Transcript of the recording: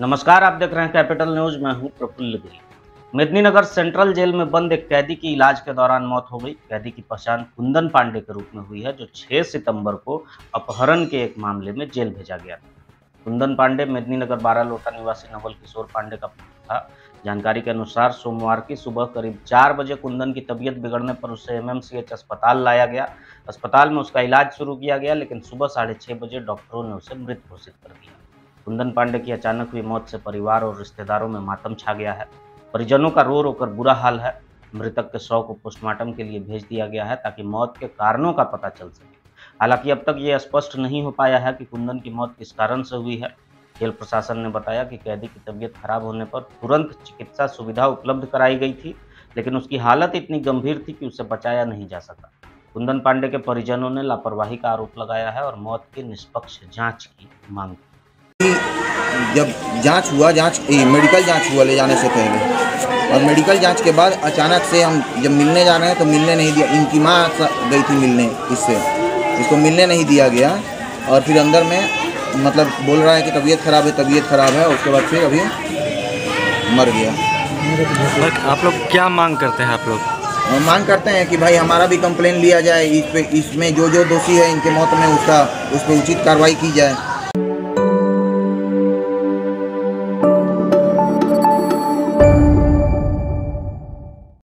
नमस्कार, आप देख रहे हैं कैपिटल न्यूज़। मैं हूँ प्रफुल्ल गिरी। मेदिनीनगर सेंट्रल जेल में बंद एक कैदी की इलाज के दौरान मौत हो गई। कैदी की पहचान कुंदन पांडे के रूप में हुई है, जो 6 सितंबर को अपहरण के एक मामले में जेल भेजा गया था। कुंदन पांडे मेदिनीनगर बारह लोटा निवासी नवल किशोर पांडे का था। जानकारी के अनुसार सोमवार की सुबह करीब चार बजे कुंदन की तबीयत बिगड़ने पर उसे एमएमसीएच अस्पताल लाया गया। अस्पताल में उसका इलाज शुरू किया गया, लेकिन सुबह साढ़े छः बजे डॉक्टरों ने उसे मृत घोषित कर दिया। कुंदन पांडे की अचानक हुई मौत से परिवार और रिश्तेदारों में मातम छा गया है। परिजनों का रो रो कर बुरा हाल है। मृतक के शव को पोस्टमार्टम के लिए भेज दिया गया है ताकि मौत के कारणों का पता चल सके। हालाँकि अब तक ये स्पष्ट नहीं हो पाया है कि कुंदन की मौत किस कारण से हुई है। जेल प्रशासन ने बताया कि कैदी की तबीयत खराब होने पर तुरंत चिकित्सा सुविधा उपलब्ध कराई गई थी, लेकिन उसकी हालत इतनी गंभीर थी कि उसे बचाया नहीं जा सका। कुंदन पांडे के परिजनों ने लापरवाही का आरोप लगाया है और मौत की निष्पक्ष जाँच की मांग की। जब जाँच हुआ जाँच मेडिकल जाँच हुआ ले जाने से पहले। और मेडिकल जाँच के बाद अचानक से हम जब मिलने जा रहे हैं तो मिलने नहीं दिया। इनकी माँ गई थी मिलने इससे। इसको मिलने नहीं दिया गया। और फिर अंदर में मतलब बोल रहा है कि तबीयत खराब है तबीयत खराब है। उसके बाद फिर अभी मर गया। आप लोग क्या मांग करते हैं आप लोग? मांग करते हैं कि भाई हमारा भी कंप्लेन लिया जाए इस पे इसमें जो जो दोषी है इनके मौत में उसका उस पर उचित कार्रवाई की जाए।